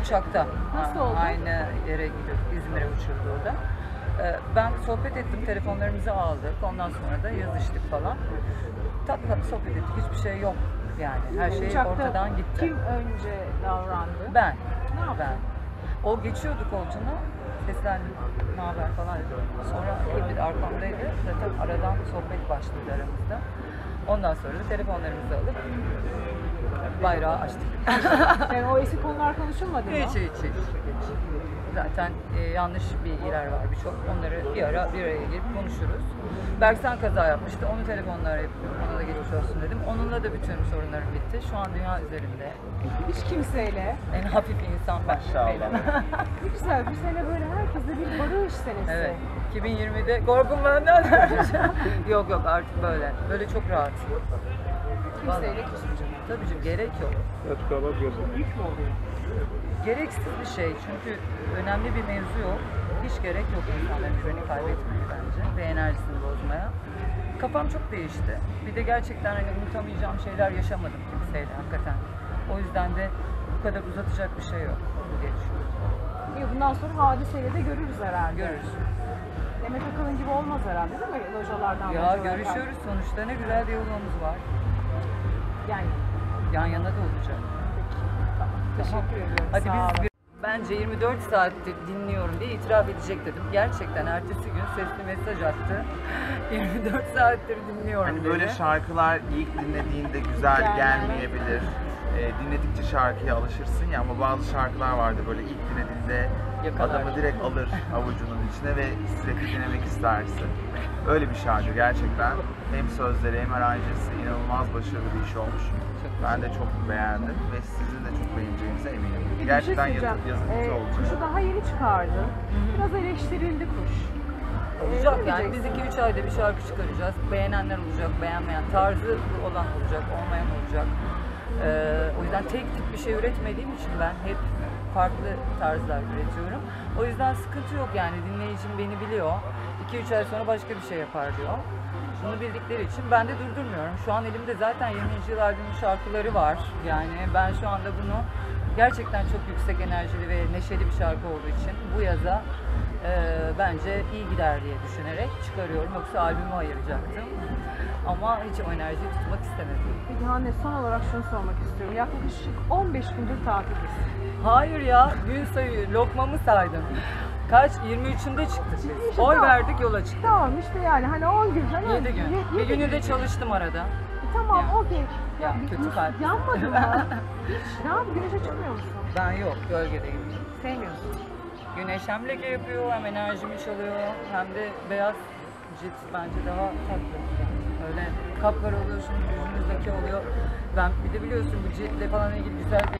uçakta. Nasıl oldu? Aynı yere gidiyorduk. İzmir'e uçurdu o da. Ee, Ben sohbet ettim, telefonlarımızı aldık. Ondan sonra da yazıştık falan. Tatlı tatlı sohbet ettik. Hiçbir şey yok yani. Her şey Uçakta ortadan gitti. Kim önce davrandı? Ben. Ne yaptın? Ben. O geçiyordu koltuğuna. Seslendim. Ne haber falan dedi. Sonra hep bir arkamdaydı. Zaten aradan sohbet başladı aramızda. Ondan sonra da telefonlarımızı alıp bayrağı açtık. Yani o eski konular konuşulmadı mı? Hiç hiç hiç. hiç. Zaten e, yanlış bilgiler var birçok. Onları bir ara bir araya gelip konuşuruz. Berksan kaza yapmıştı. Onun telefonunu arayıp ona da geçmiş olsun dedim. Onunla da bütün sorunlarım bitti. Şu an dünya üzerinde Hiç kimseyle. en hafif insan ben. Maşallah. Ne güzel bir sene böyle herkese bir barış senesi. Evet. 2020'de korkum benden. yok yok artık böyle. Böyle çok rahat. Kimseyle küsmeyeceğim. Tabii canım gerek yok. Yük mü oluyor? Gereksiz bir şey çünkü önemli bir mevzu yok. Hiç gerek yok insanların güveni kaybetmeye bence ve enerjisini bozmaya. Kafam çok değişti. Bir de gerçekten hani unutamayacağım şeyler yaşamadım kimseyle hakikaten. O yüzden de bu kadar uzatacak bir şey yok diye düşünüyorum. İyi, bundan sonra hadiseyle de görürüz herhalde. Görürüz. Demet Akalın gibi olmaz herhalde değil mi? Lojalardan Ya lojalardan. görüşüyoruz sonuçta ne güzel bir yolumuz var. Yani. Yan yana da olacak. Teşekkür ediyorum. Hadi Sağ biz olun. Bence 24 saattir dinliyorum diye itiraf edecek dedim. Gerçekten ertesi gün sesli mesaj attı. 24 saattir dinliyorum Hani dedi. böyle şarkılar ilk dinlediğinde güzel gelmeyebilir. Ee, dinledikçe şarkıya alışırsın ya ama bazı şarkılar vardı böyle ilk dinlediğinde Yakalar. adamı direkt alır avucunun içine ve sürekli dinlemek istersin. Öyle bir şarkı gerçekten. Hem sözleri hem aranjesi inanılmaz başarılı bir iş olmuş. Ben de çok beğendim ve sizin de çok beğeneceğinize eminim. Bir Gerçekten şey yazı, söyleyeceğim. yazıcı Ee, olacak. Kuşu daha yeni çıkardı. Biraz eleştirildi kuş. Olacak Ee, ne yani biz diyeceksin? 2-3 ayda bir şarkı çıkaracağız. Beğenenler olacak, beğenmeyen, tarzı olan olacak, olmayan olacak. Ee, o yüzden tek tip bir şey üretmediğim için ben hep farklı tarzlar üretiyorum. O yüzden sıkıntı yok yani dinleyicim beni biliyor. 2-3 ay sonra başka bir şey yapar diyor. Bunu bildikleri için ben de durdurmuyorum. Şu an elimde zaten 20. yıl albümün şarkıları var. Yani ben şu anda bunu gerçekten çok yüksek enerjili ve neşeli bir şarkı olduğu için bu yaza e, bence iyi gider diye düşünerek çıkarıyorum. Yoksa albümü ayıracaktım. Ama hiç o enerjiyi tutmak istemedim. Peki Hande son olarak şunu sormak istiyorum. Yaklaşık 15 gündür tatildesin. Hayır ya gün sayıyor. Lokmamı saydım. Kaç? 23'ünde çıktık biz. İşte Oy tamam. verdik yola çıktık. Tamam işte yani hani 10 gün falan. 7 gün. Ye- Bir günü de çalıştım arada. E, Tamam Ya. okey. Ya, Kötü hiç kalp. Yanmadın mı? Hiç. Ne yap? Güneşe çıkmıyor musun? Ben yok gölgedeyim. Sevmiyorsun. Hem leke yapıyor hem enerjimi çalıyor hem de beyaz cilt bence daha tatlı. Öyle kapkara oluyorsun, yüzünüz leke oluyor. Ben bir de biliyorsun bu ciltle falan ilgili güzel bir